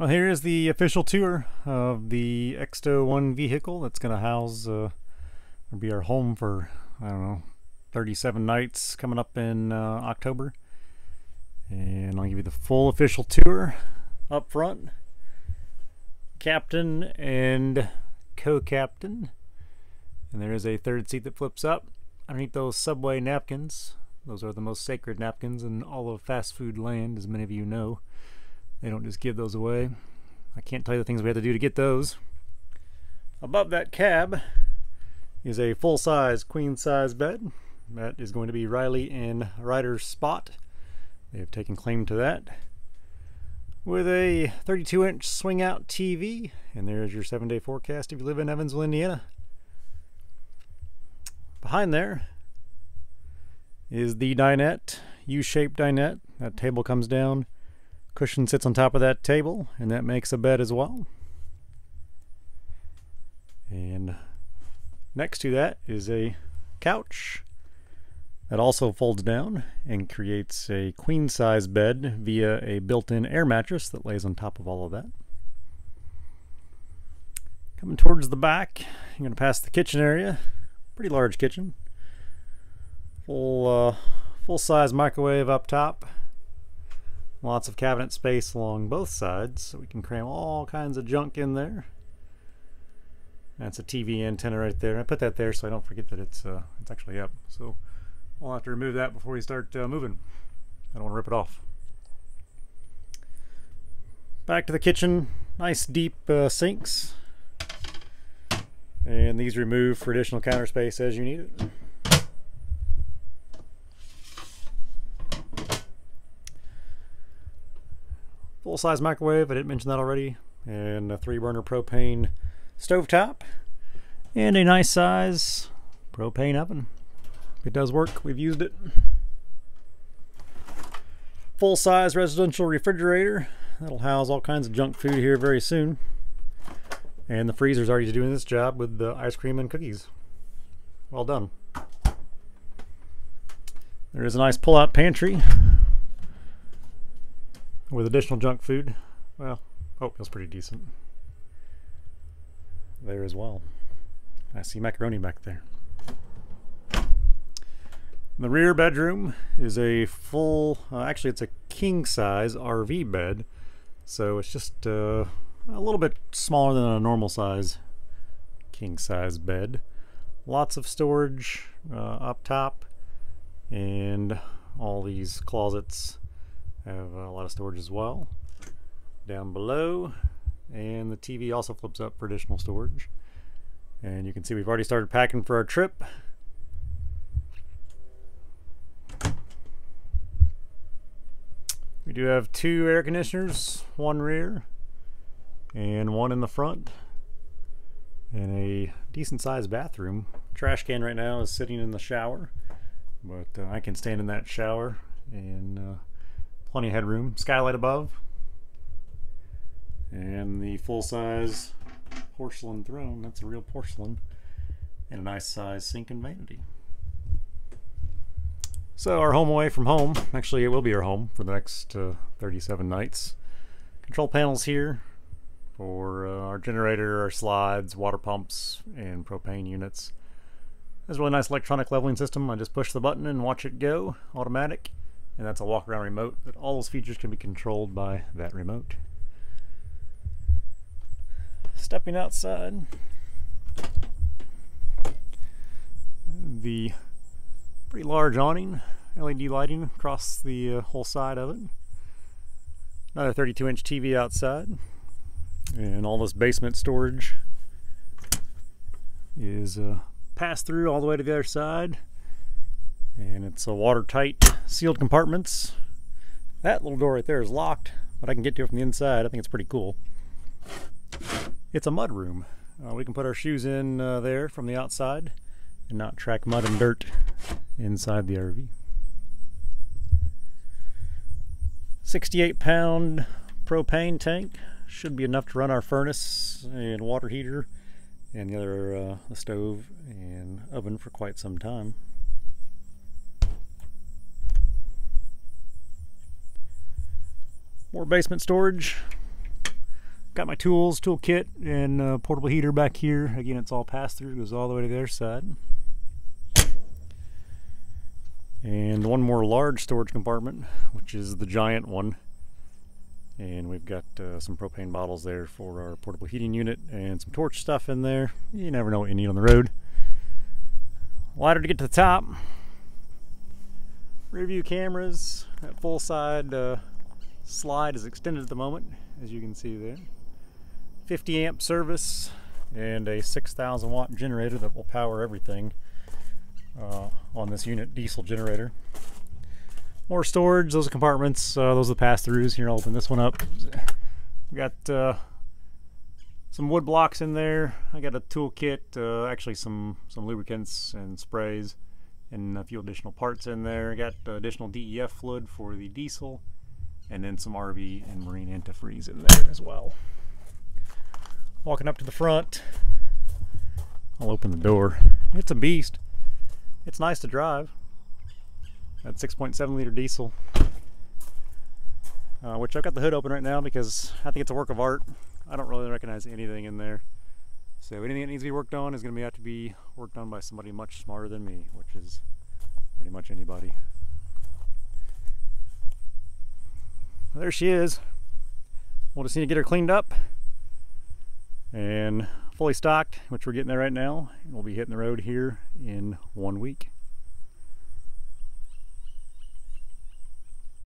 Well, here is the official tour of the Exto 1 vehicle that's going to house, uh, be our home for, I don't know, 37 nights coming up in uh, October. And I'll give you the full official tour up front. Captain and co-captain. And there is a third seat that flips up. Underneath those subway napkins, those are the most sacred napkins in all of fast food land, as many of you know. They don't just give those away. I can't tell you the things we have to do to get those. Above that cab is a full-size queen-size bed. That is going to be Riley and Ryder's spot. They have taken claim to that. With a 32-inch swing-out TV, and there's your seven-day forecast if you live in Evansville, Indiana. Behind there is the dinette, U-shaped dinette. That table comes down Cushion sits on top of that table, and that makes a bed as well. And next to that is a couch that also folds down and creates a queen size bed via a built-in air mattress that lays on top of all of that. Coming towards the back, you're going to pass the kitchen area. Pretty large kitchen. Full, uh, full size microwave up top. Lots of cabinet space along both sides, so we can cram all kinds of junk in there. That's a TV antenna right there. I put that there so I don't forget that it's uh, it's actually up. So I'll have to remove that before we start uh, moving. I don't want to rip it off. Back to the kitchen. Nice deep uh, sinks. And these remove for additional counter space as you need it. Full-size microwave, I didn't mention that already, and a three-burner propane stovetop, and a nice size propane oven. It does work, we've used it. Full-size residential refrigerator. That'll house all kinds of junk food here very soon. And the freezer's already doing this job with the ice cream and cookies. Well done. There is a nice pull-out pantry with additional junk food. Well, oh, feels pretty decent. There as well. I see macaroni back there. The rear bedroom is a full, uh, actually it's a king size RV bed. So it's just uh, a little bit smaller than a normal size king size bed. Lots of storage uh, up top and all these closets have a lot of storage as well down below. And the TV also flips up for additional storage. And you can see we've already started packing for our trip. We do have two air conditioners one rear and one in the front. And a decent sized bathroom. Trash can right now is sitting in the shower but uh, I can stand in that shower and uh, plenty of headroom. Skylight above. And the full-size porcelain throne. That's a real porcelain. And a nice size sink and vanity. So our home away from home. Actually, it will be our home for the next uh, 37 nights. Control panels here for uh, our generator, our slides, water pumps, and propane units. There's a really nice electronic leveling system. I just push the button and watch it go, automatic and that's a walk around remote but all those features can be controlled by that remote. Stepping outside. The pretty large awning LED lighting across the uh, whole side of it. Another 32 inch TV outside. And all this basement storage is uh, passed through all the way to the other side and it's a watertight sealed compartments. That little door right there is locked, but I can get to it from the inside. I think it's pretty cool. It's a mud room. Uh, we can put our shoes in uh, there from the outside and not track mud and dirt inside the RV. 68 pound propane tank should be enough to run our furnace and water heater and the other uh, the stove and oven for quite some time. More basement storage. got my tools, tool kit, and uh, portable heater back here. Again, it's all pass through, goes all the way to the other side. And one more large storage compartment, which is the giant one. And we've got uh, some propane bottles there for our portable heating unit and some torch stuff in there. You never know what you need on the road. Ladder to get to the top. Rear view cameras. That full side uh, slide is extended at the moment, as you can see there. 50 amp service and a 6,000 watt generator that will power everything uh, on this unit diesel generator. More storage, those are compartments, uh, those are the pass-throughs. Here, I'll open this one up. We got uh, some wood blocks in there. I got a tool kit, uh, actually some, some lubricants and sprays and a few additional parts in there. I got additional DEF fluid for the diesel and then some RV and marine antifreeze in there as well. Walking up to the front, I'll open the door. It's a beast. It's nice to drive. That 6.7 liter diesel, uh, which I've got the hood open right now because I think it's a work of art. I don't really recognize anything in there. So anything that needs to be worked on is going to have to be worked on by somebody much smarter than me, which is pretty much anybody. There she is. We'll just need to get her cleaned up and fully stocked, which we're getting there right now. We'll be hitting the road here in one week.